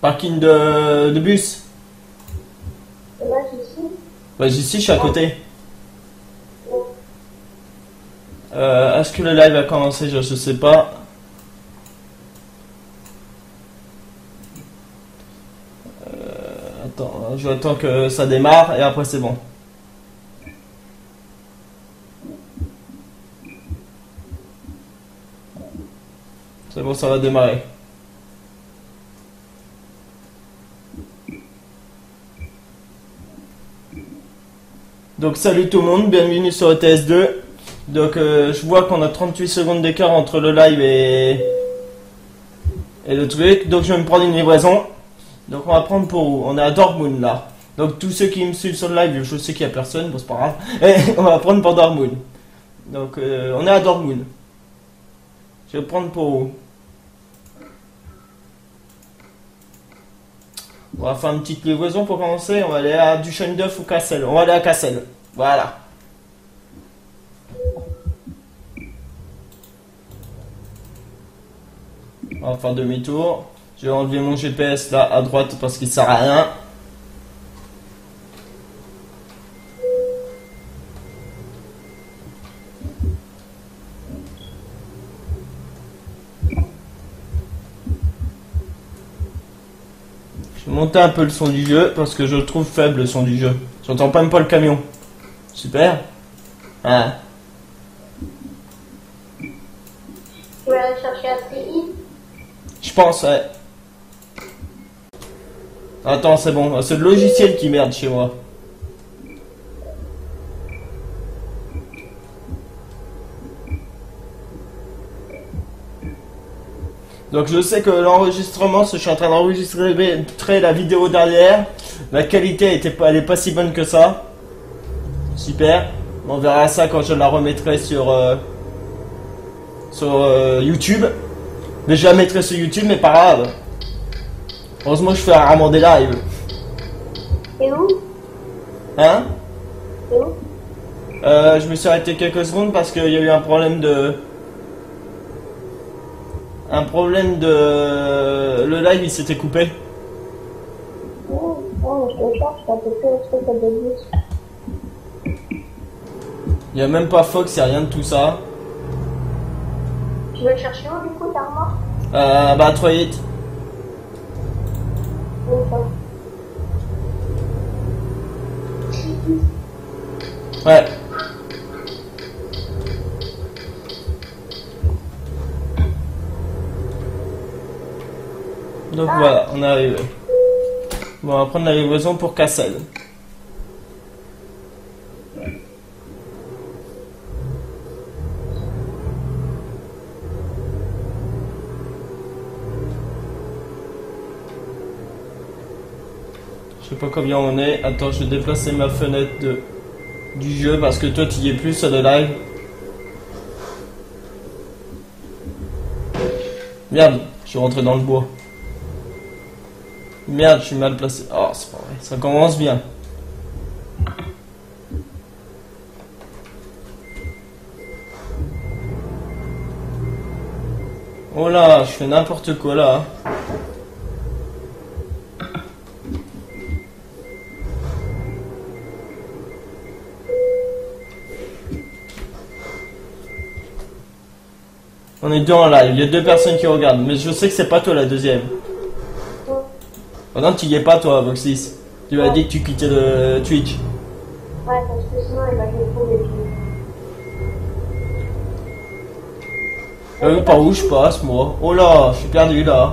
Parking, de, de bus. Bah, ici, je suis à côté. Euh, Est-ce que le live a commencé? Je, je sais pas. Euh, attends, je attends que ça démarre et après c'est bon. Bon, ça va démarrer. Donc salut tout le monde, bienvenue sur ETS2. Donc euh, je vois qu'on a 38 secondes d'écart entre le live et, et le truc. Donc je vais me prendre une livraison. Donc on va prendre pour où? On est à Dortmund là. Donc tous ceux qui me suivent sur le live, je sais qu'il n'y a personne, bon c'est pas grave. Et on va prendre pour Dortmund. Donc euh, on est à Dortmund. Je vais prendre pour où? On va faire une petite livraison pour commencer. On va aller à Duchendorf ou Kassel. On va aller à Kassel. Voilà. On va faire demi-tour. Je vais enlever mon GPS là à droite parce qu'il sert à rien. Monter un peu le son du jeu parce que je le trouve faible le son du jeu. J'entends même pas le camion. Super. Ah. tu vas aller chercher. Je pense, ouais. Attends, c'est bon. C'est le logiciel qui merde chez moi. Donc je sais que l'enregistrement, je suis en train d'enregistrer la vidéo derrière. La qualité était pas, elle est pas si bonne que ça. Super. On verra ça quand je la remettrai sur euh, sur euh, YouTube. Mais je la mettrai sur YouTube, mais pas grave. Heureusement, je fais rarement des lives. Et où? Hein? Et où? Euh, Je me suis arrêté quelques secondes parce qu'il y a eu un problème de. Un problème de. Le live il s'était coupé. Il n'y a même pas Fox, il a rien de tout ça. Tu le chercher où, du coup, ta remorque Euh, bah. Ou pas Ouais. Donc voilà, on est arrivé. Bon, on va prendre la livraison pour Cassel. Je sais pas combien on est. Attends, je vais déplacer ma fenêtre de, du jeu parce que toi tu y es plus sur le live. Merde, je suis rentré dans le bois. Merde, je suis mal placé. Oh, c'est pas vrai. Ça commence bien. Oh là, je fais n'importe quoi là. On est deux en live, il y a deux personnes qui regardent, mais je sais que c'est pas toi la deuxième. Oh non, tu y es pas toi, Voxis. Tu m'as dit que tu quittais le Twitch. Ouais, parce que sinon, il va les filles. Euh, par où je passe, moi Oh là, je suis perdu là.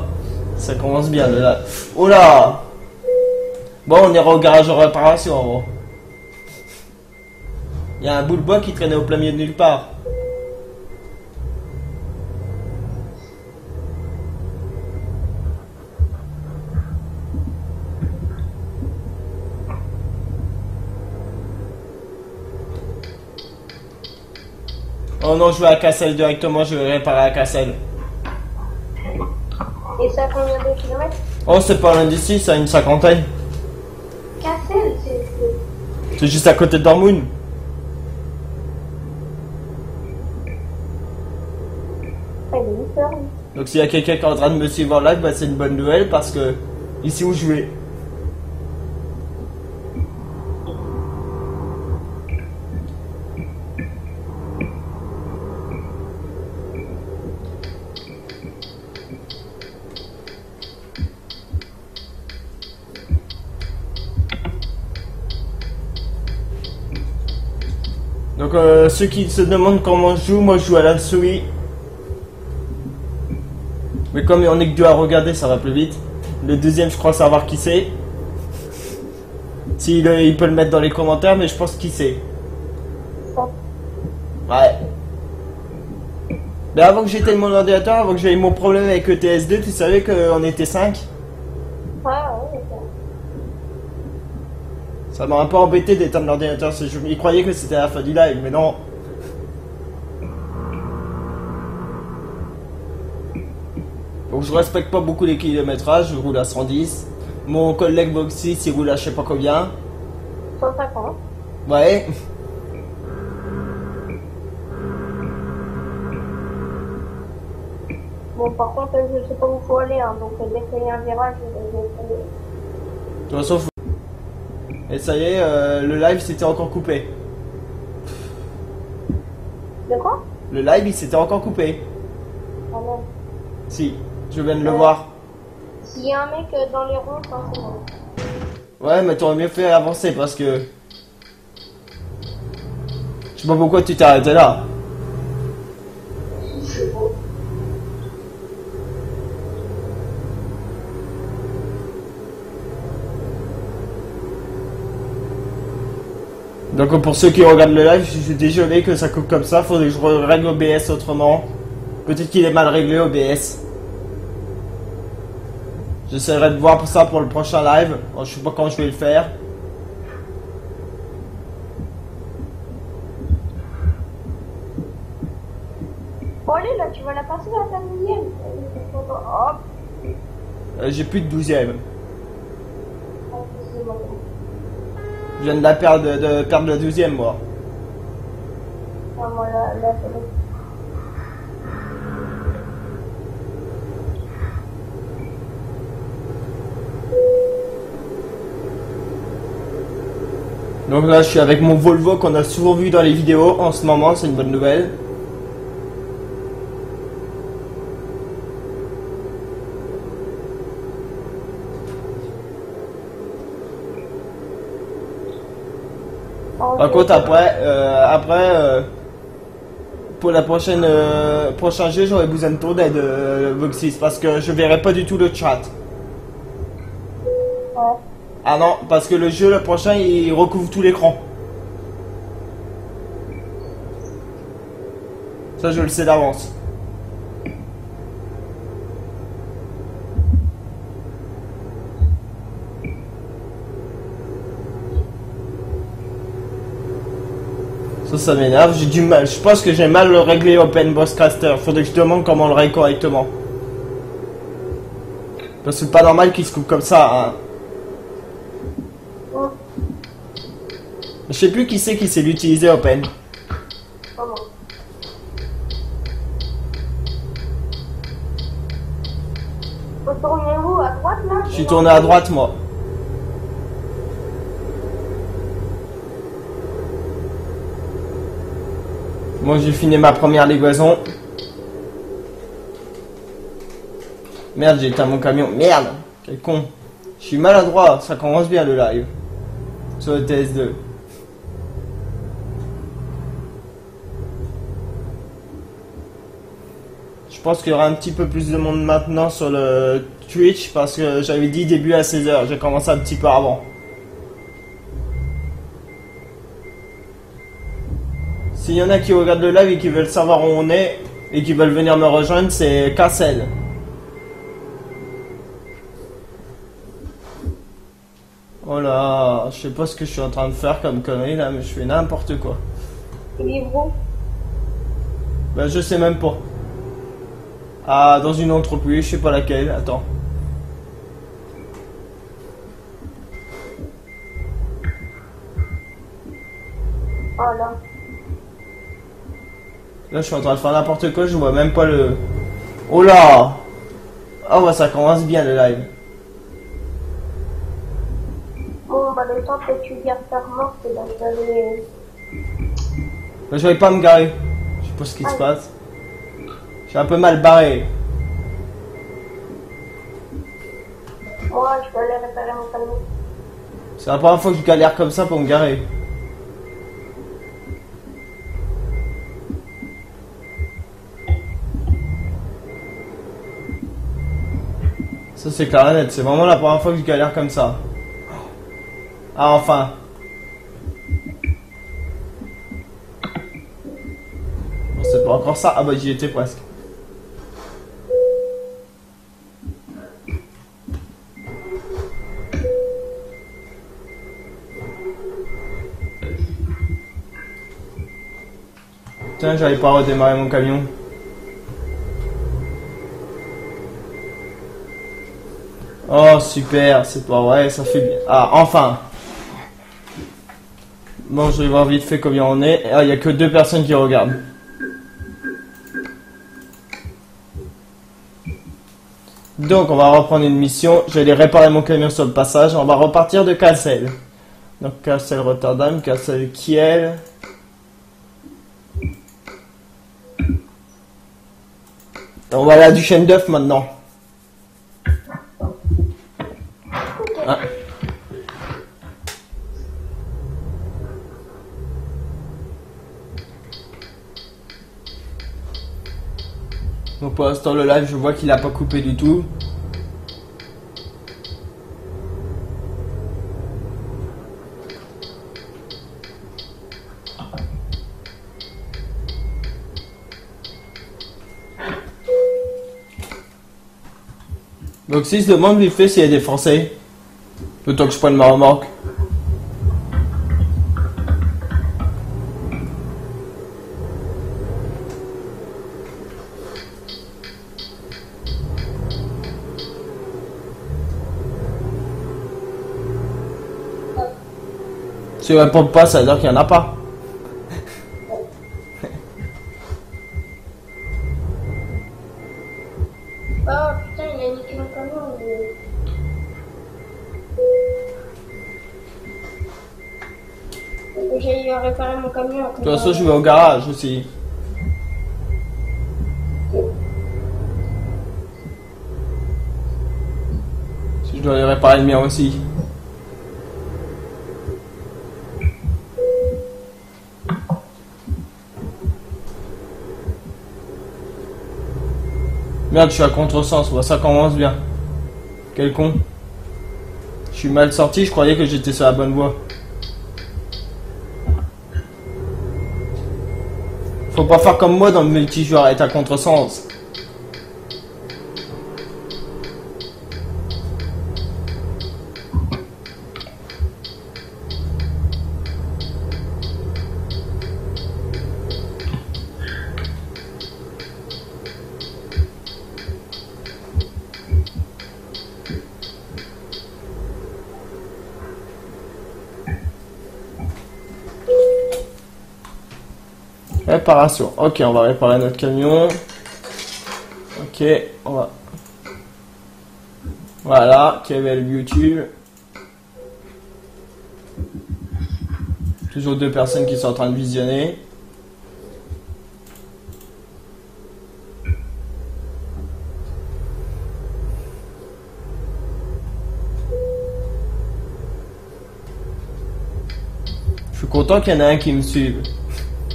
Ça commence bien là. Oh là Bon, on ira au garage en réparation. Il y a un bout de bois qui traînait au plein milieu de nulle part. Oh non, je vais à Cassel directement, je vais réparer à Cassel. Et ça combien de kilomètres Oh, c'est pas loin d'ici, ça a une cinquantaine. Cassel, c'est. C'est juste à côté de Dortmund. Donc s'il y a quelqu'un qui est en train de me suivre en live, bah, c'est une bonne nouvelle parce que ici où je vais Euh, ceux qui se demandent comment je joue, moi je joue à la. Mais comme on est que deux à regarder, ça va plus vite. Le deuxième, je crois savoir qui c'est. S'il il peut le mettre dans les commentaires, mais je pense qui c'est. Ouais. Mais avant que j'éteigne mon ordinateur, avant que j'aie mon problème avec le TS2, tu savais qu'on était 5 Ah, ouais, ok. Ça m'a un peu embêté d'éteindre l'ordinateur. il croyait que c'était la fin du live, mais non. Donc je respecte pas beaucoup les kilométrages, je roule à 110. Mon collègue Boxy, il roule à je sais pas combien. 150. Ouais. Bon, par contre, je sais pas où faut aller, hein, donc dès qu'il y a un virage, je vais. De toute façon, faut- Et ça y est, euh, le live s'était encore coupé. De quoi? Le live, il s'était encore coupé. Ah non. Si, je viens de le voir. S'il y a un mec euh, dans les c'est bon. Ouais, mais t'aurais mieux fait avancer parce que. Je sais pas pourquoi tu t'es arrêté là. Donc pour ceux qui regardent le live, je suis désolé que ça coupe comme ça, faudrait que je règle OBS autrement. Peut-être qu'il est mal réglé OBS. J'essaierai de voir pour ça pour le prochain live. Oh, je sais pas quand je vais le faire. Bon, allez, là, tu vas la passer à ta millième. Hop. Euh, J'ai plus de 12ème. Ah, c'est bon. Je viens de la perdre, de perdre la 12ème moi. Ah, moi, là, là, c'est bon. Donc là je suis avec mon Volvo qu'on a souvent vu dans les vidéos en ce moment, c'est une bonne nouvelle. Contre après, euh, après euh, pour la prochaine euh, prochain jeu j'aurai besoin de ton aide euh, Voxis parce que je verrai pas du tout le chat. Ouais. Ah non, parce que le jeu le prochain il recouvre tout l'écran. Ça je le sais d'avance. Ça, ça m'énerve. J'ai du mal. Je pense que j'ai mal le réglé Open Boss Caster. Faudrait que je demande comment on le règle correctement. Parce que c'est pas normal qu'il se coupe comme ça. Hein. Je sais plus qui c'est qui sait l'utiliser Open. Je suis tourné à droite moi. Moi j'ai fini ma première livraison. Merde, j'ai éteint mon camion. Merde, quel con. Je suis maladroit, ça commence bien le live. Sur le TS2. Je pense qu'il y aura un petit peu plus de monde maintenant sur le Twitch parce que j'avais dit début à 16h. J'ai commencé un petit peu avant. S'il y en a qui regardent le live et qui veulent savoir où on est et qui veulent venir me rejoindre, c'est Cassel. Oh là, je sais pas ce que je suis en train de faire comme connerie là, mais je fais n'importe quoi. Est où? Ben je sais même pas. Ah, dans une entreprise, je sais pas laquelle, attends. Oh là. Là, je suis en train de faire n'importe quoi, je vois même pas le. Oh là Ah ouais, ça commence bien le live. Bon, bah, le temps que tu gardes ta remarque, bah, je vais aller... Bah, je vais pas me garer. Je sais pas ce qui se passe. J'ai un peu mal barré. Moi, je vais aller réparer mon camion. C'est la première fois que je galère comme ça pour me garer. C'est clair et net, c'est vraiment la première fois que je galère comme ça. Ah enfin. Bon, c'est pas encore ça. Ah bah j'y étais presque. Putain, j'arrive pas redémarrer mon camion. Oh super, c'est pas vrai, ça fait bien. Ah, enfin Bon, je vais voir vite fait combien on est. Ah, il y a que deux personnes qui regardent. Donc, on va reprendre une mission. Je vais aller réparer mon camion sur le passage. On va repartir de Cassel. Donc, Cassel Rotterdam, Cassel Kiel. On va à du chêne d'œuf maintenant. Ah. Donc pour l'instant le live je vois qu'il a pas coupé du tout. Donc s'il se demande vite fait s'il y a des Français, plutôt que je prenne ma remorque. Si on répond pas, ça veut dire qu'il n'y en a pas. Oh putain, il a niqué mon camion. mais- Faut que J'aille réparer mon camion. Je vais au garage aussi. Si je dois aller réparer le mien aussi. Merde, je suis à contresens, ça commence bien. Quel con. Je suis mal sorti, je croyais que j'étais sur la bonne voie. Faut pas faire comme moi dans le multijoueur, être à contresens. Réparation. Ok, on va réparer notre camion. Ok, on va. Voilà, Kevel YouTube. Toujours deux personnes qui sont en train de visionner. Je suis content qu'il y en ait un qui me suive.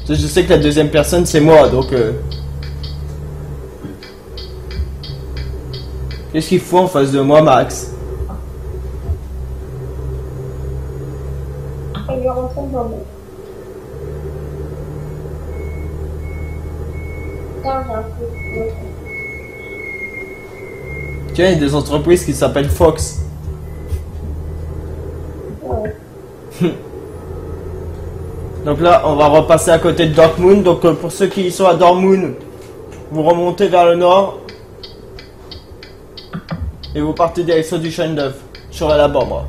Je sais que la deuxième personne c'est moi, donc. euh, Qu'est-ce qu'il faut en face de moi, Max? Il est rentré dans peu... Tiens, il y a des entreprises qui s'appellent Fox. Ouais. Donc là, on va repasser à côté de Dortmund. Donc euh, pour ceux qui sont à Dortmund, vous remontez vers le nord. Et vous partez direction du Schendorf. Je serai là-bas, moi.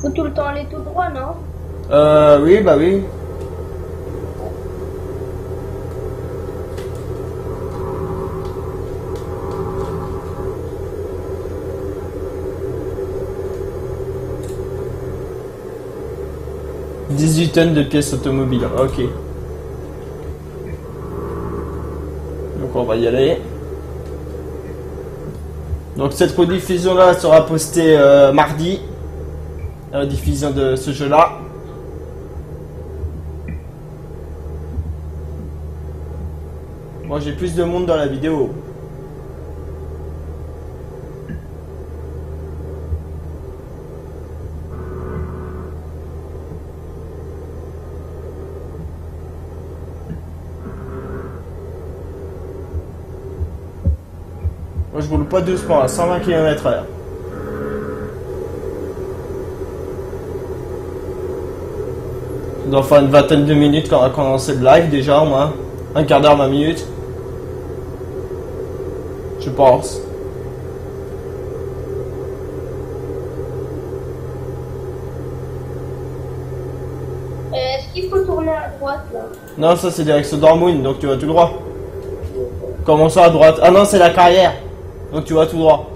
Faut tout le temps aller tout droit, non? Euh, oui, bah oui. 18 tonnes de pièces automobiles, ok. Donc on va y aller. Donc cette rediffusion là sera postée euh, mardi. La rediffusion de ce jeu là. Moi j'ai plus de monde dans la vidéo. Roule pas doucement à 120 km h Ça doit faire une vingtaine de minutes quand on a commencé le live déjà au moins. Un quart d'heure, 20 minutes. Je pense. Euh, Est-ce qu'il faut tourner à droite, là? Non, ça c'est direction Dortmund, donc tu vas tout droit. Comment ça à droite Ah non, c'est la carrière. Donc tu vas tout droit.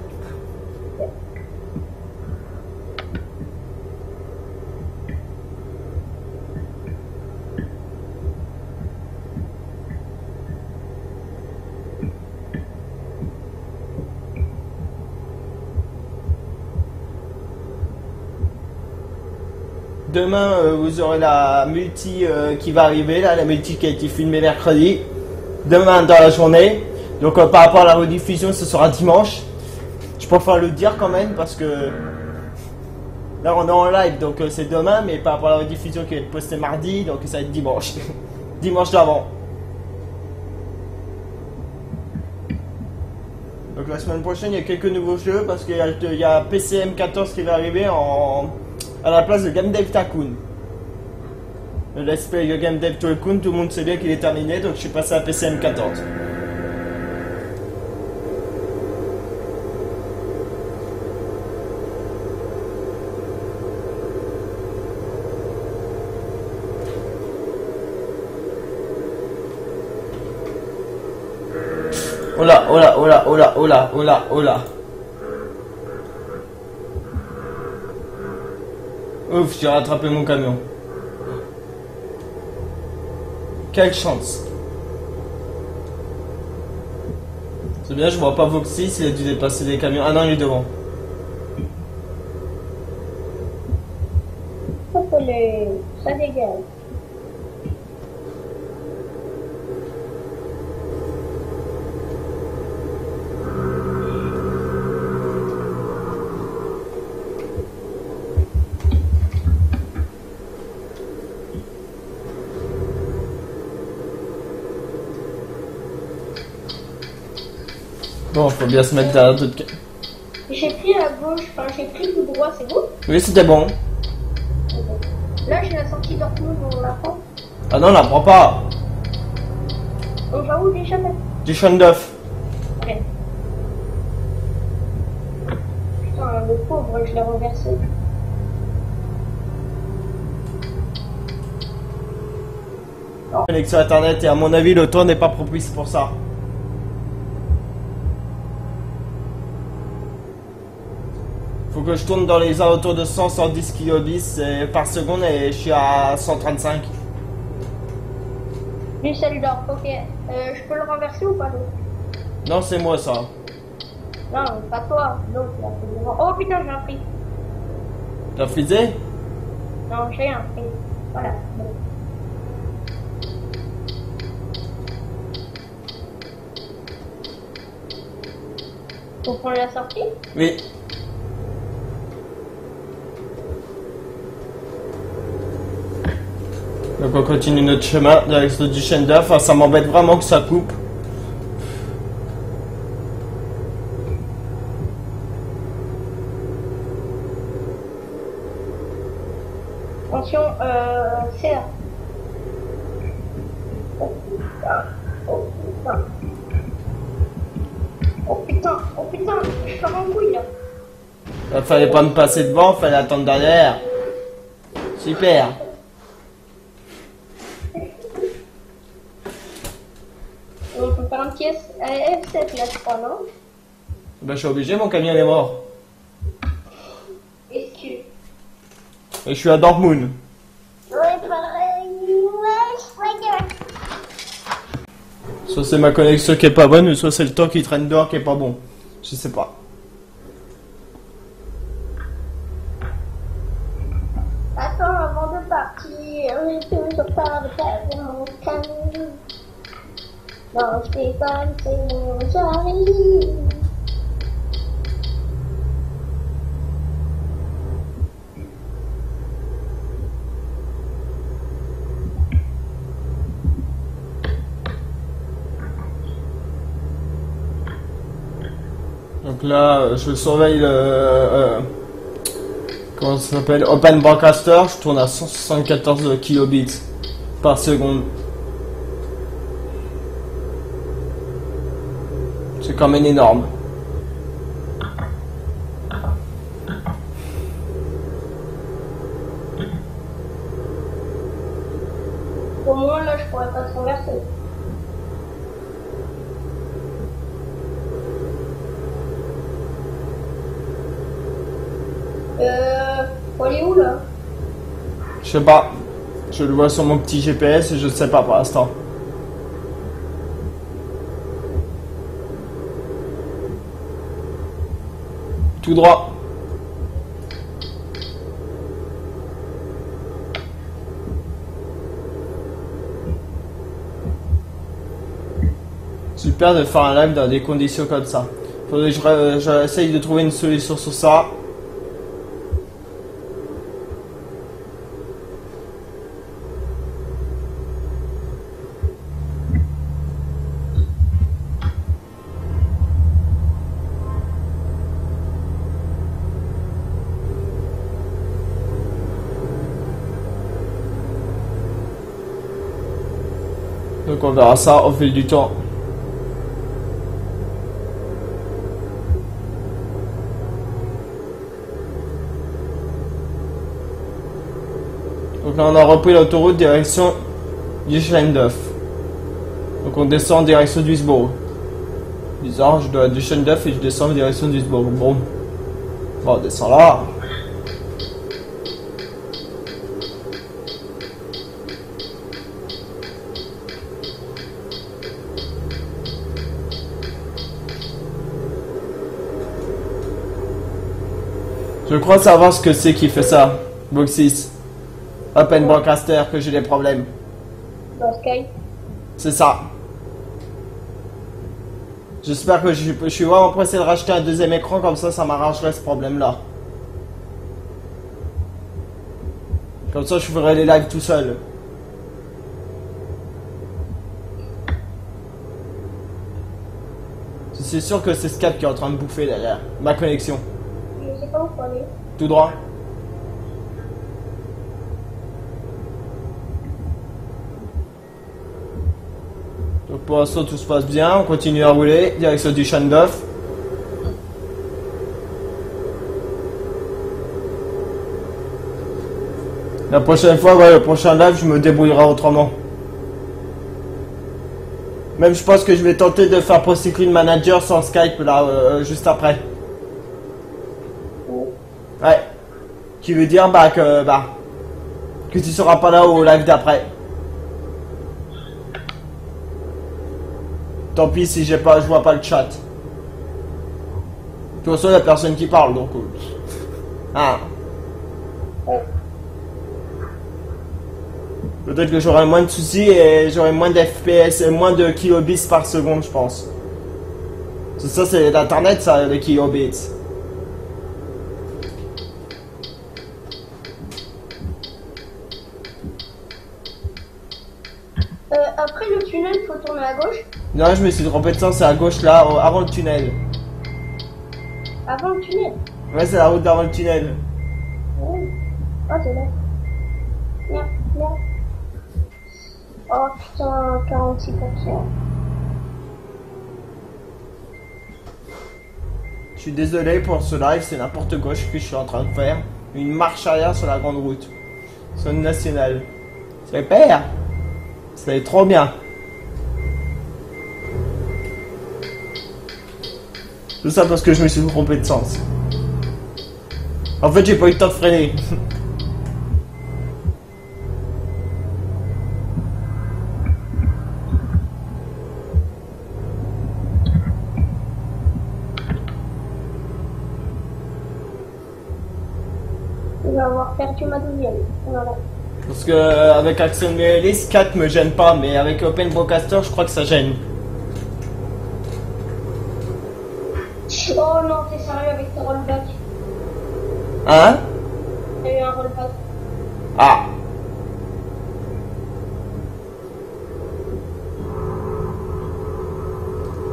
Demain, euh, vous aurez la multi euh, qui va arriver, là, la multi qui a été filmée mercredi. Demain dans la journée. Donc euh, par rapport à la rediffusion, ce sera dimanche. Je préfère le dire quand même parce que là on est en live donc euh, c'est demain, mais par rapport à la rediffusion qui va être postée mardi, donc ça va être dimanche. dimanche d'avant. Donc la semaine prochaine, il y a quelques nouveaux jeux parce qu'il y, a PCM14 qui va arriver à la place de Game Dev Tycoon. Le let's play Game Dev Tycoon, tout le monde sait bien qu'il est terminé, donc je suis passé à PCM14. Oh là, oh là, oh là, oh là, oh là, oh là. Ouf, j'ai rattrapé mon camion. Quelle chance. C'est bien, je vois pas Voxy s'il a dû dépasser les camions. Ah non, il est devant. Bon, faut bien se mettre derrière d'autres. J'ai pris à gauche, enfin j'ai pris tout droit, c'est bon Oui, c'était bon. Là j'ai la sortie Dortmund, on la prend. Ah non, on la prend pas. On va où déjà Du Schandorf. Ok. Putain, le pauvre, je l'ai renversé. Connexion internet et à mon avis, le temps n'est pas propice pour ça. Faut que je tourne dans les alentours de 100-110 kilobits euh, par seconde et je suis à 135. Lui, salut d'or, ok. Euh, je peux le renverser ou pas Non, c'est moi ça. Non, pas toi, l'autre là. c'est devant. Oh putain, j'ai un prix. T'as frisé? Non, j'ai un prix. Voilà. Faut prendre la sortie? Oui. Donc on continue notre chemin direction du. Enfin, ça m'embête vraiment que ça coupe. Attention, euh. Oh putain, oh putain. Oh putain, oh putain, je pars en couille là. Il fallait pas me passer devant, fallait attendre derrière. Super. Bah, je suis obligé, mon camion est mort. Est-ce que. Et je suis à Dortmund. Ouais, pareil. Ouais, je Soit c'est ma connexion qui est pas bonne, soit c'est le temps qui traîne dehors qui est pas bon. Je sais pas. Attends, avant de partir, j'ai toujours pas de faire mon camion. Non, c'est j'arrive. Là, je surveille le. euh, comment ça s'appelle Open Broadcaster. Je tourne à 174 kilobits par seconde. C'est quand même énorme. Au moins, là, je pourrais pas traverser. Euh. Faut aller où là Je sais pas. Je le vois sur mon petit GPS et je ne sais pas pour l'instant. Tout droit. Super de faire un live dans des conditions comme ça. Faudrait que je j'essaye de trouver une solution sur ça. Ça au fil du temps. Donc là on a repris l'autoroute direction Düsseldorf. Donc on descend en direction Duisbourg. Bizarre, je dois à Düsseldorf et je descends en direction Duisbourg. Bon. Bon, on descend là. Je crois savoir ce que c'est qui fait ça. Boxis. Open Broadcaster, que j'ai des problèmes. Dans Skype C'est ça. J'espère que je, je suis vraiment pressé de racheter un deuxième écran, comme ça, ça m'arrangerait ce problème-là. Comme ça, je ferai les lives tout seul. C'est sûr que c'est Skype qui est en train de bouffer derrière. Ma connexion. Tout droit. Donc pour l'instant tout se passe bien, on continue à rouler, direction du Shandov. La prochaine fois, ouais, le prochain live, je me débrouillerai autrement. Même je pense que je vais tenter de faire Pro Cycling Manager sans Skype là, euh, juste après. Ouais. Qui veut dire bah que bah que tu seras pas là au live d'après. Tant pis si j'ai pas je vois pas le chat. De toute façon, il personne qui parle donc. euh, Ah. Peut-être que j'aurai moins de soucis et j'aurai moins d'FPS et moins de kilobits par seconde, je pense. Ça, c'est l'internet, ça, les kilobits. Euh, après le tunnel, faut tourner à gauche. Non, je me suis trompé de sens, c'est à gauche là, avant le tunnel. Avant le tunnel. Ouais, c'est la route d'avant le tunnel. Oh, c'est là. Oh putain, 46%. Je suis désolé pour ce live, c'est n'importe quoi ce que je suis en train de faire. Une marche arrière sur la grande route. Zone nationale. Super C'est trop bien. Tout ça parce que je me suis trompé de sens. En fait, j'ai pas eu le temps de freiner. Je vais avoir perdu ma deuxième. Voilà. Parce que euh, avec Axel Melis, 4 me gêne pas, mais avec Open Broadcaster, je crois que ça gêne. Oh non, t'es sérieux avec tes rollbacks Hein? Eu un. Ah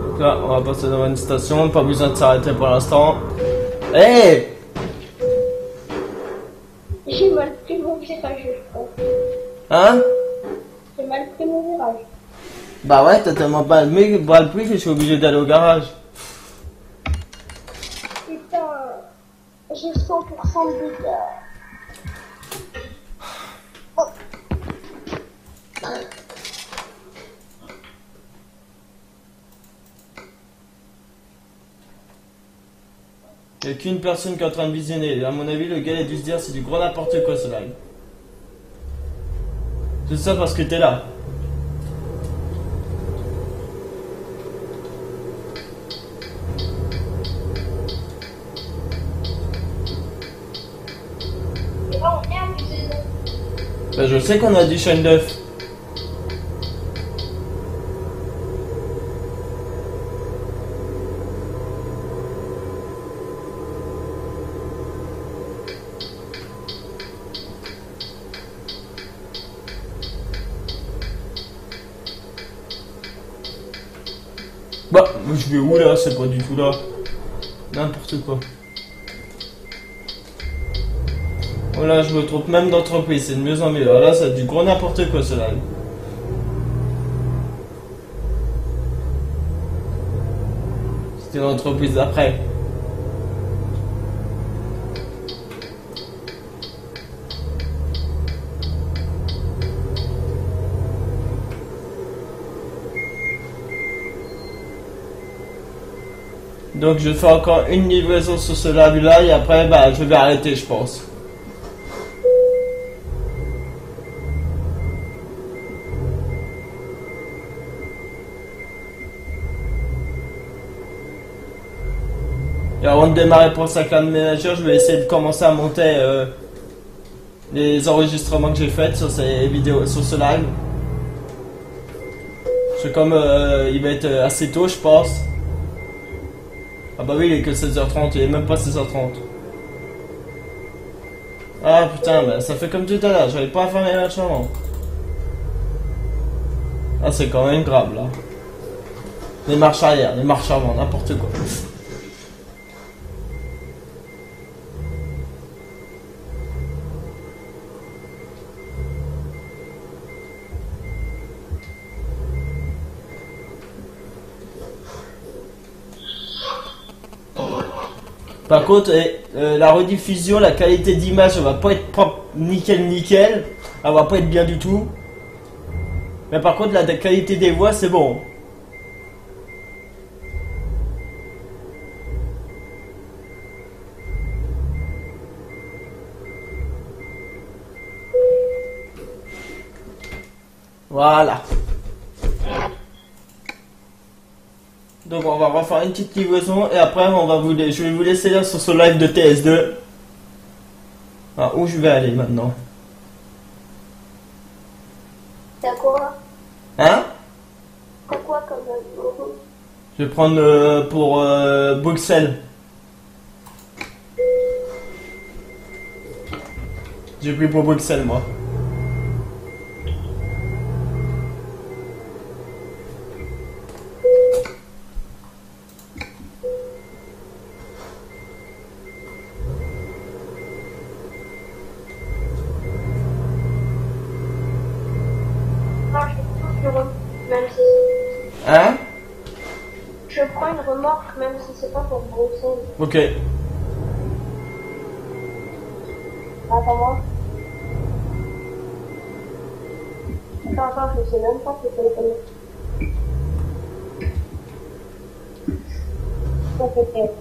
Donc là, on va passer devant une station, pas besoin de s'arrêter pour l'instant. Hé J'ai mal pris mon virage, je crois. Hein? J'ai mal pris mon virage. Bah ouais, t'as tellement le plus que je suis obligé d'aller au garage. Putain, j'ai 100% de dégâts. Oh. Y'a qu'une personne qui est en train de visionner. À mon avis, le gars il a dû se dire c'est du gros n'importe quoi ce live. Tout ça parce que t'es là. Bah, je sais qu'on a du chaîne d'œuf. Je vais où là C'est pas du tout là. N'importe quoi. Voilà, je me trompe même d'entreprise, c'est de mieux en mieux. Alors là, c'est du gros n'importe quoi, cela. C'était l'entreprise d'après. Donc je fais encore une livraison sur ce live-là et après, bah, je vais arrêter, je pense. Et avant de démarrer pour sa clan manager, je vais essayer de commencer à monter euh, les enregistrements que j'ai faits sur ces vidéos, sur ce live. C'est comme euh, il va être assez tôt, je pense. Ah bah oui, il est que 16h30, il est même pas 16h30. Ah putain, bah, ça fait comme tout à l'heure, j'avais pas faire mes matchs avant. Ah c'est quand même grave là. Les marches arrière, les marches avant, n'importe quoi. Euh, la rediffusion, la qualité d'image, elle va pas être propre, nickel nickel. Elle va pas être bien du tout. Mais par contre, la qualité des voix, c'est bon. Voilà. Donc on va refaire une petite livraison et après on va vous je vais vous laisser là sur ce live de TS2. Ah, où je vais aller maintenant? T'as quoi? Hein? T'as quoi comme logo Je vais prendre euh, pour euh, Bruxelles. J'ai pris pour Bruxelles moi. Ah, je prends une remorque, même si... Hein Je prends une remorque, même si c'est pas pour Bruxelles. Ok. Attends, attends, je sais même pas si c'est téléphone. Ça fait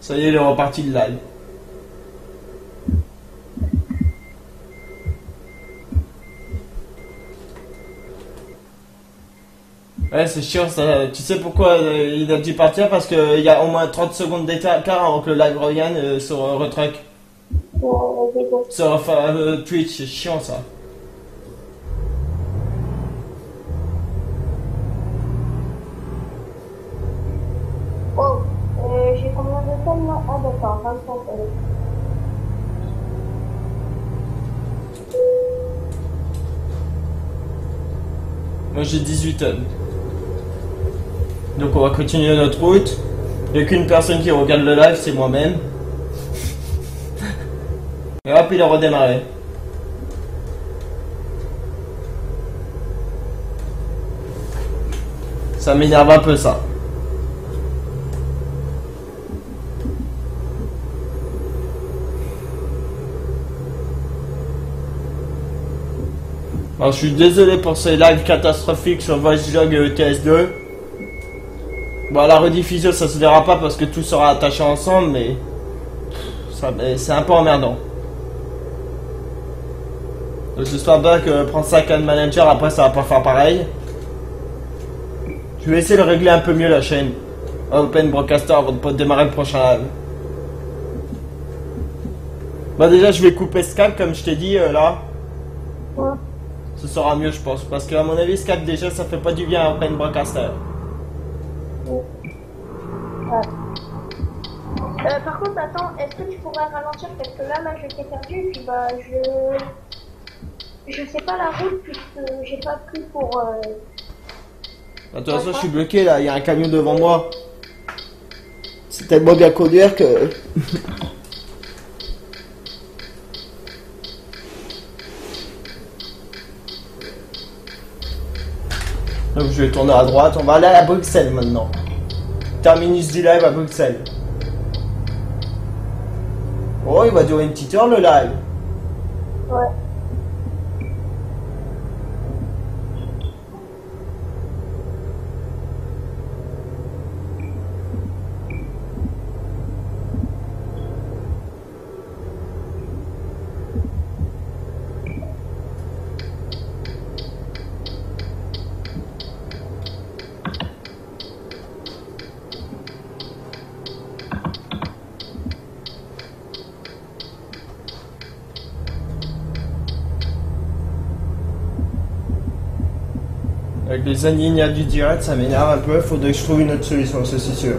Ça y est, il est reparti de live. Ouais, c'est chiant ça. Tu sais pourquoi euh, il a dû partir? Parce qu'il y a au moins 30 secondes d'écart avant que le live revienne euh, sur euh, Retruck. Ouais. Sur enfin, euh, Twitch, c'est chiant ça. Oh, j'ai combien de temps là? Ah, d'accord, 25. Moi j'ai 18 tonnes. Donc on va continuer notre route. Il n'y a qu'une personne qui regarde le live, c'est moi-même. Et hop, il a redémarré. Ça m'énerve un peu ça. Alors je suis désolé pour ces lives catastrophiques sur VoiceJog et ETS2. Bon, la rediffusion ça se verra pas parce que tout sera attaché ensemble, mais c'est un peu emmerdant. Donc j'espère bien que prendre ça comme manager après ça va pas faire pareil. Je vais essayer de régler un peu mieux la chaîne. Open Broadcaster avant de pas démarrer le prochain live. Bah déjà je vais couper Skype comme je t'ai dit euh, là. Ouais. Ce sera mieux, je pense. Parce qu'à mon avis, Skype, déjà, ça fait pas du bien à Open Broadcaster. Ouais. Euh, par contre, attends, est-ce que tu pourrais ralentir parce que là, là, je t'ai perdu et puis bah, je. Je sais pas la route puisque j'ai pas pris pour. Euh... De toute façon, je suis bloqué là. Il y a un camion devant moi. C'est tellement bien conduire que. Donc, je vais tourner à droite. On va aller à Bruxelles maintenant. Terminus du live à Bruxelles. Oh, il va durer une petite heure le live. Ouais. Avec les alignats du direct, ça m'énerve un peu. Faudrait que je trouve une autre solution, c'est sûr.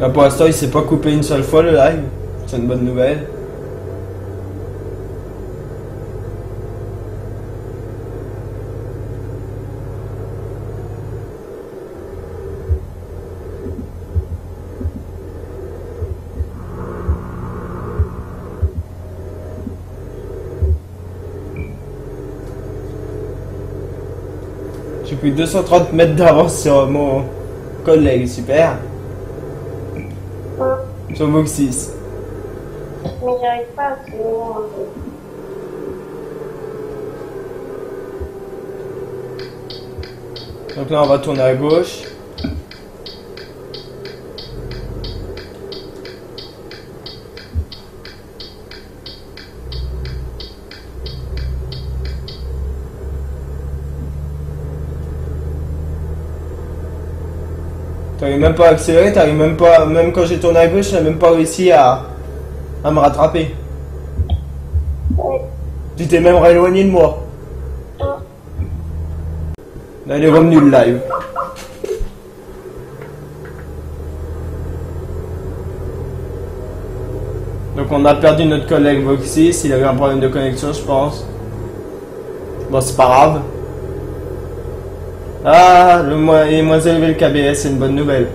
Là pour l'instant, il s'est pas coupé une seule fois le live. C'est une bonne nouvelle. J'ai pris 230 mètres d'avance sur mon collègue, super. Sur Moog 6. Mais j'arrive pas à. Donc là, on va tourner à gauche. Même pas à accélérer, t'arrives même pas, même quand j'ai tourné à gauche, j'ai même pas réussi à, à me rattraper. Ouais. Tu t'es même rééloigné de moi. Ouais. Là, il est revenu le live. Donc on a perdu notre collègue Voxis, il a eu un problème de connexion je pense. Bon c'est pas grave. Ah, le moins, et moins élevé le KBS, c'est une bonne nouvelle.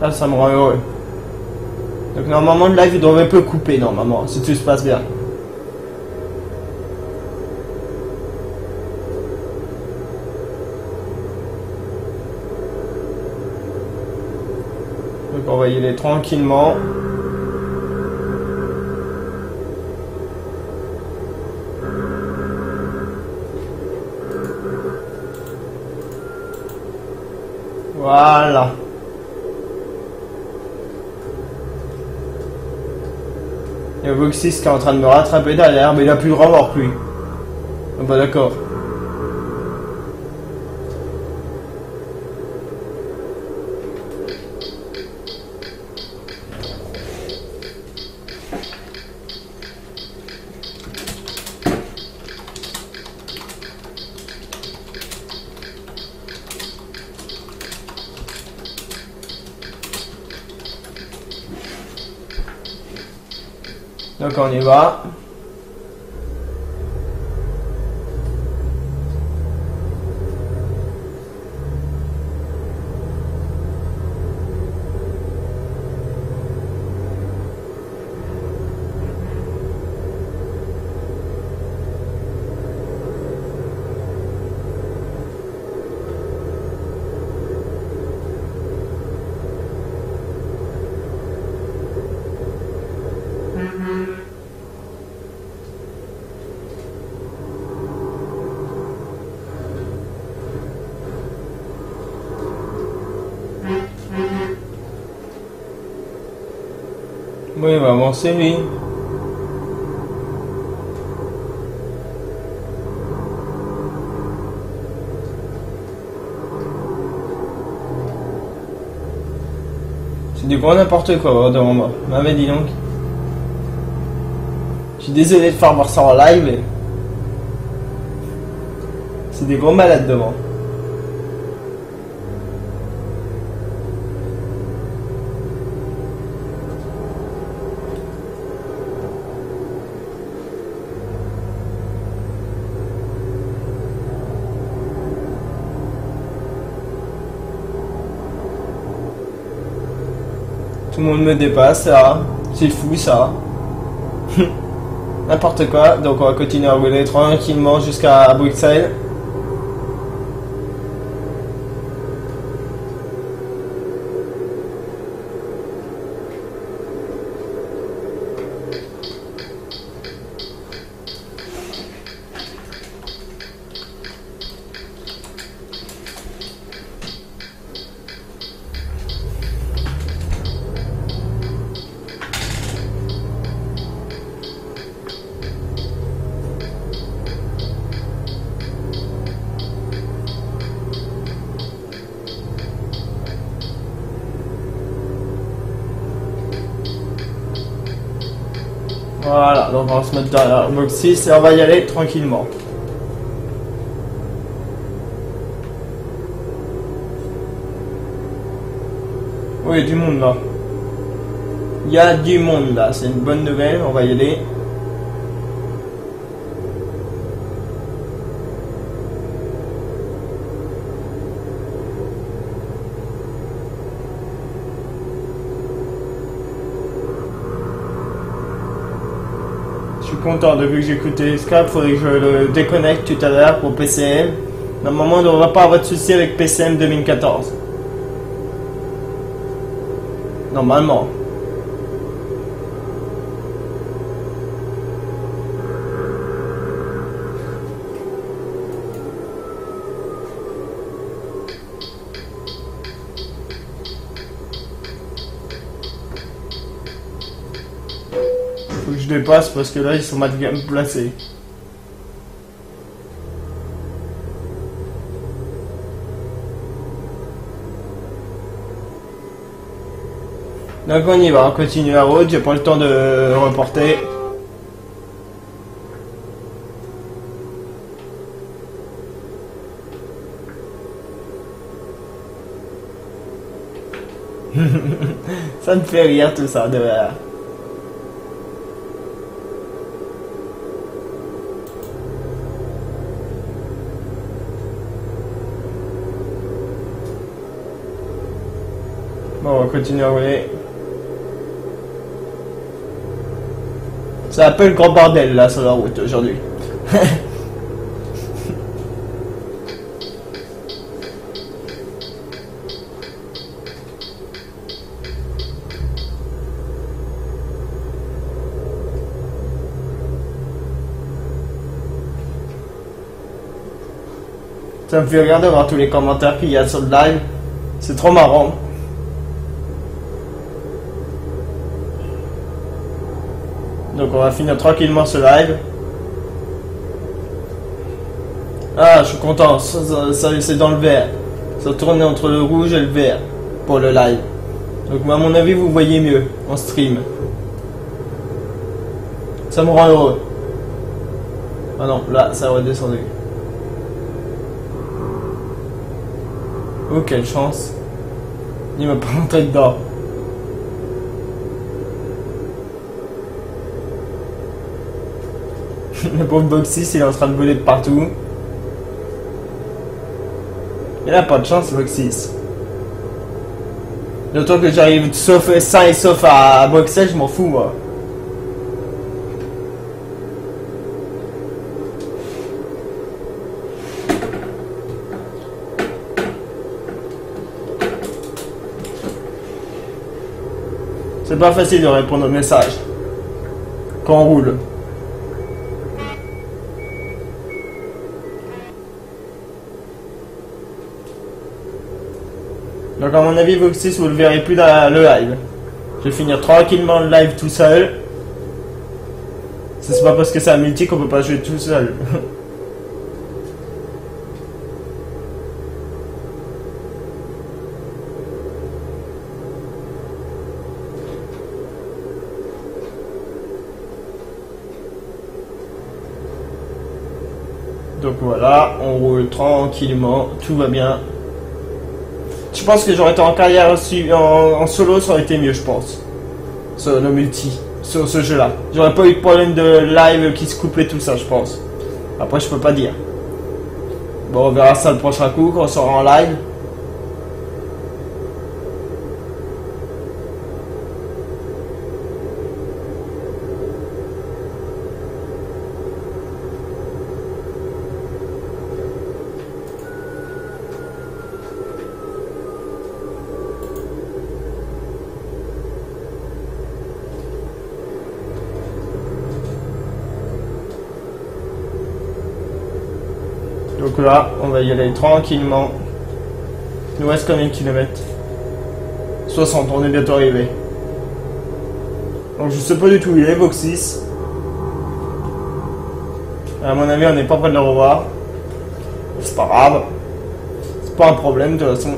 Ah, ça me rend heureux. Donc normalement, le live, il devrait peu couper, normalement, si tout se passe bien. Aller tranquillement. Voilà. Il y a Voxis qui est en train de me rattraper derrière, mais il a plus de remorque lui. Ah bah d'accord. Donc on y Oui, va avancer lui. C'est du gros n'importe quoi devant moi. Mais dis donc. Je suis désolé de faire voir ça en live. mais C'est des gros malades devant. Tout le monde me dépasse, ça. C'est fou, ça. N'importe quoi. Donc, on va continuer à rouler tranquillement jusqu'à Bruxelles. Donc on va se mettre derrière box 6 et on va y aller tranquillement. Oui, du monde là. Il y a du monde là, c'est une bonne nouvelle, on va y aller. Content depuis que j'ai écouté Skype, faudrait que je le déconnecte tout à l'heure pour PCM. Normalement, on ne devrait pas avoir de soucis avec PCM 2014. Normalement. Dépasse parce que là ils sont mal placés. Donc on y va, on continue la route, j'ai pas le temps de reporter. ça me fait rire tout ça, de vrai. Bon, on va continue à rouler. C'est un peu le grand bordel là sur la route aujourd'hui. Ça me fait regarder voir tous les commentaires qu'il y a sur le live. C'est trop marrant. Donc on va finir tranquillement ce live. Ah, je suis content. Ça, c'est dans le vert. Ça tournait entre le rouge et le vert pour le live. Donc à mon avis, vous voyez mieux en stream. Ça me rend heureux. Ah non, là, ça redescendu. Oh, quelle chance. Il m'a pas rentré dedans. Le pauvre Boxys, il est en train de voler de partout. Il a pas de chance, Boxys. D'autant que j'arrive sauf sain et sauf à boxer, je m'en fous, moi. C'est pas facile de répondre aux messages quand on roule. Donc à mon avis, Voxis, vous le verrez plus dans le live. Je vais finir tranquillement le live tout seul. C'est pas parce que c'est un multi qu'on peut pas jouer tout seul. Donc voilà, on roule tranquillement, tout va bien. Je pense que j'aurais été en carrière en, en solo, ça aurait été mieux, je pense. Sur le multi, sur ce jeu-là. J'aurais pas eu de problème de live qui se coupait tout ça, je pense. Après, je peux pas dire. Bon, on verra ça le prochain coup quand on sera en live. Donc là, on y aller tranquillement. Il nous reste combien de kilomètres? 60, on est bientôt arrivé. Donc je sais pas du tout où il est, Voxis. À mon avis, on n'est pas près de le revoir. C'est pas grave. C'est pas un problème de toute façon.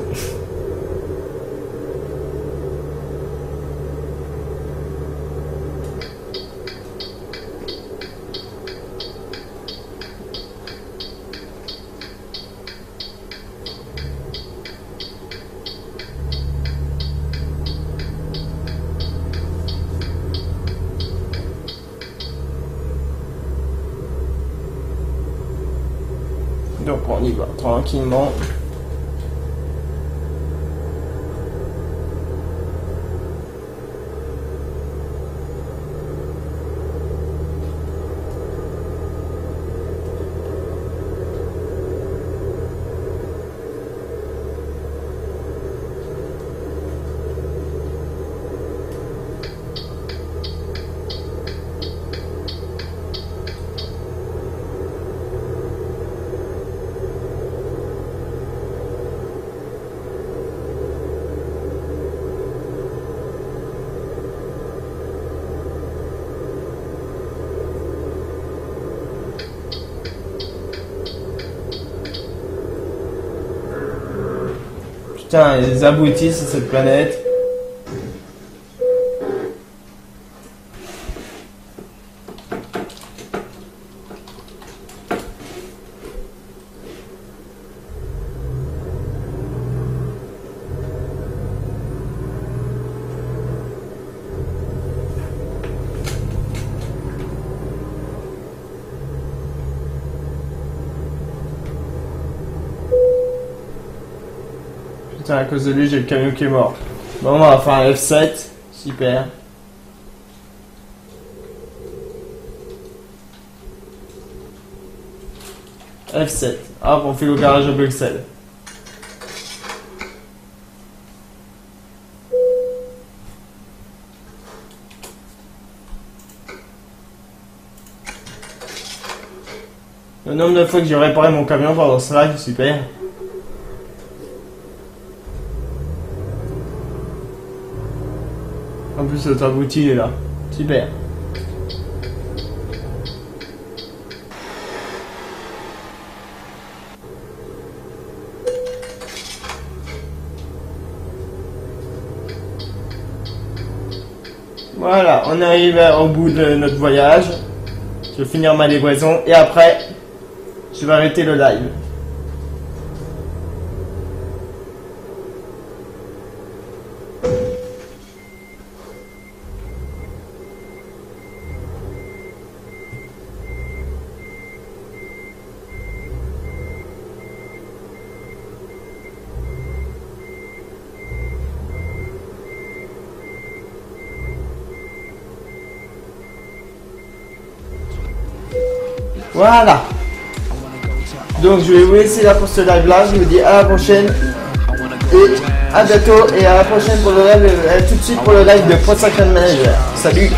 Tranquillement. Putain, les abrutis sur cette planète. Putain, à cause de lui, j'ai le camion qui est mort. Bon, on va faire un F7. Super. F7. Hop, on fait le garage à Bruxelles. Le nombre de fois que j'ai réparé mon camion pendant ce live, super. Abouti est là. Super. Voilà, on arrive au bout de notre voyage. Je vais finir ma livraison et après, je vais arrêter le live. Voilà. Donc je vais vous laisser là pour ce live là. Je vous dis à la prochaine. Et à bientôt. Et à la prochaine pour le live. euh, tout de suite pour le live de Pro Manager. Salut.